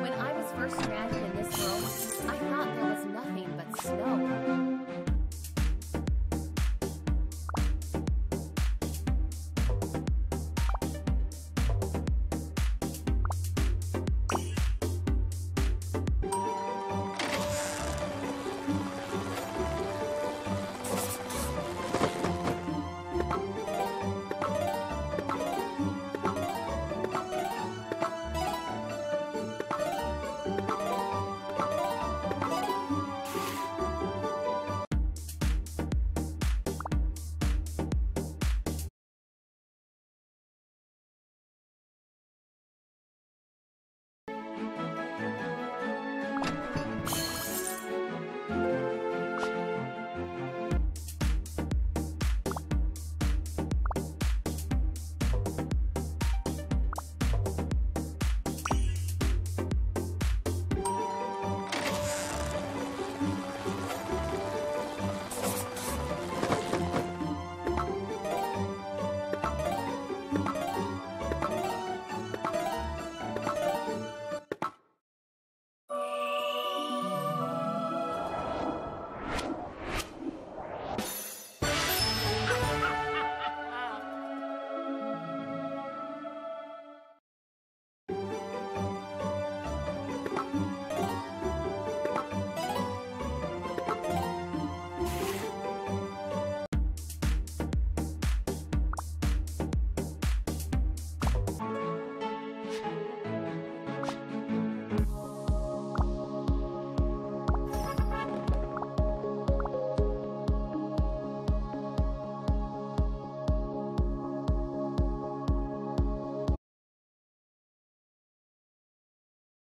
When I was first graduating,